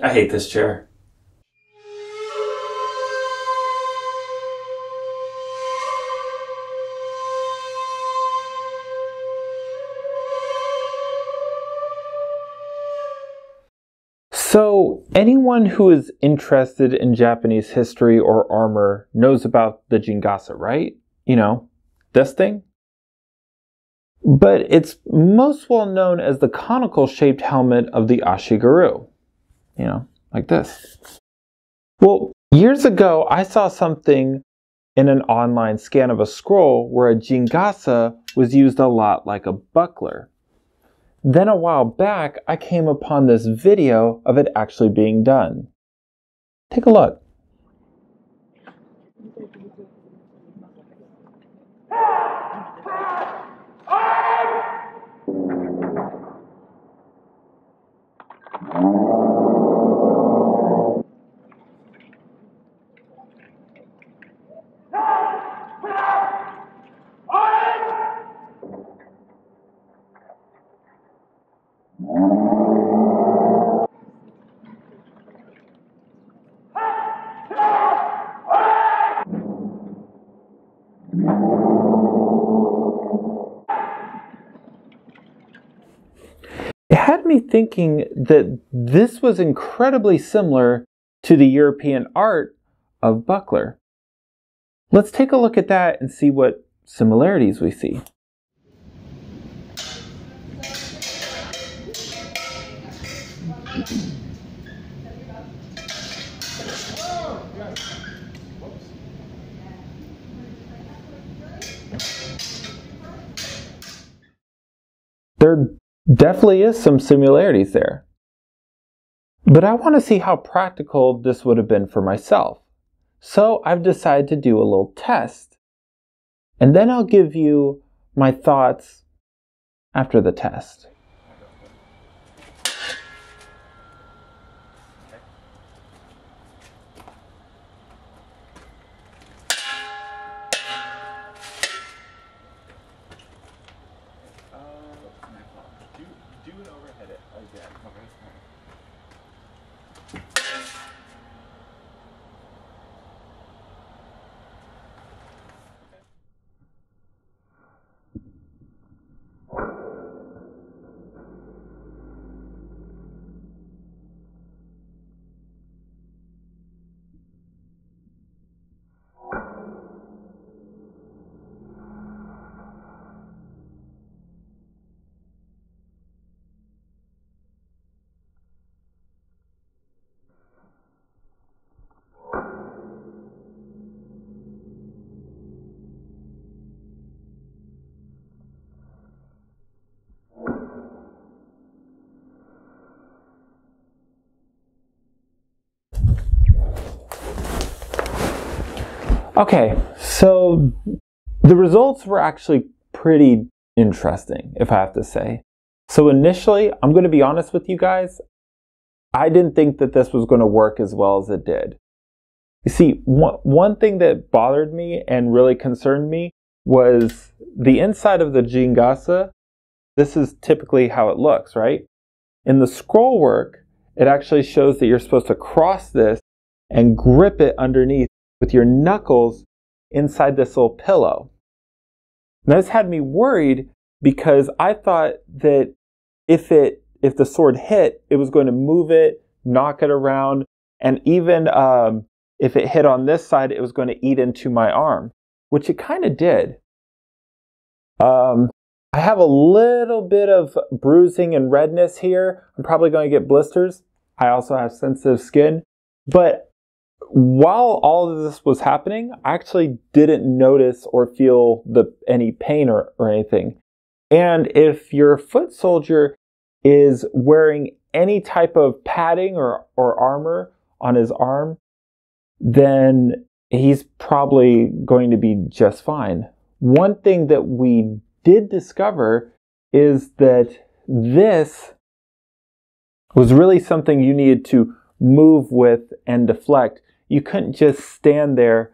I hate this chair. So, anyone who is interested in Japanese history or armor knows about the Jingasa, right? You know, this thing? But it's most well known as the conical shaped helmet of the Ashigaru. You know, like this. Well, years ago, I saw something in an online scan of a scroll where a Jingasa was used a lot like a buckler. Then a while back, I came upon this video of it actually being done. Take a look. It had me thinking that this was incredibly similar to the European art of buckler. Let's take a look at that and see what similarities we see. There definitely is some similarities there. But I want to see how practical this would have been for myself. So I've decided to do a little test. And then I'll give you my thoughts after the test. Overhead Okay, so the results were actually pretty interesting, if I have to say. So initially, I'm going to be honest with you guys, I didn't think that this was going to work as well as it did. You see, one, one thing that bothered me and really concerned me was the inside of the Jingasa. This is typically how it looks, right? In the scroll work, it actually shows that you're supposed to cross this and grip it underneath with your knuckles inside this little pillow. Now, this had me worried because I thought that if it if the sword hit, it was going to move it, knock it around, and even um, if it hit on this side, it was going to eat into my arm, which it kind of did. Um, I have a little bit of bruising and redness here. I'm probably going to get blisters. I also have sensitive skin, but while all of this was happening, I actually didn't notice or feel the any pain or, or anything. And if your foot soldier is wearing any type of padding or, or armor on his arm, then he's probably going to be just fine. One thing that we did discover is that this was really something you needed to move with and deflect you couldn't just stand there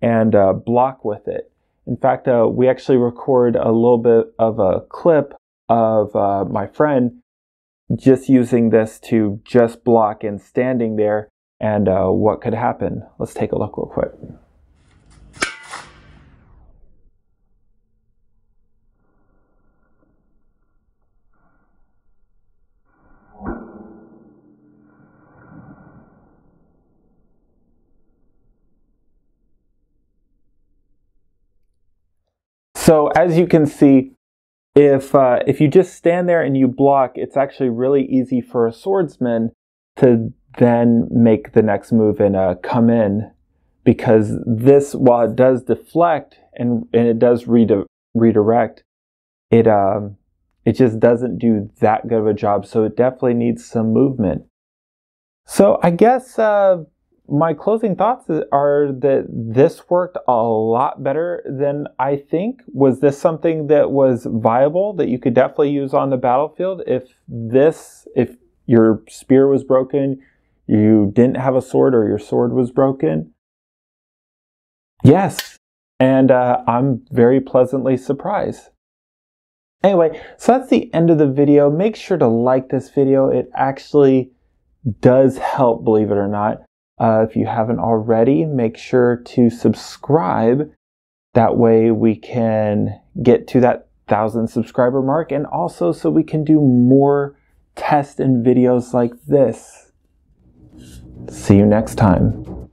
and uh, block with it. In fact, uh, we actually record a little bit of a clip of uh, my friend just using this to just block and standing there and uh, what could happen. Let's take a look real quick. So as you can see, if uh, if you just stand there and you block, it's actually really easy for a swordsman to then make the next move and uh, come in because this, while it does deflect and, and it does redi- redirect, it um, it just doesn't do that good of a job. So it definitely needs some movement. So I guess uh, my closing thoughts are that this worked a lot better than I think. Was this something that was viable that you could definitely use on the battlefield? If this, if your spear was broken, you didn't have a sword, or your sword was broken? Yes. And uh, I'm very pleasantly surprised. Anyway, so that's the end of the video. Make sure to like this video. It actually does help, believe it or not. Uh, if you haven't already, make sure to subscribe. That way we can get to that thousand subscriber mark and also so we can do more tests and videos like this. See you next time.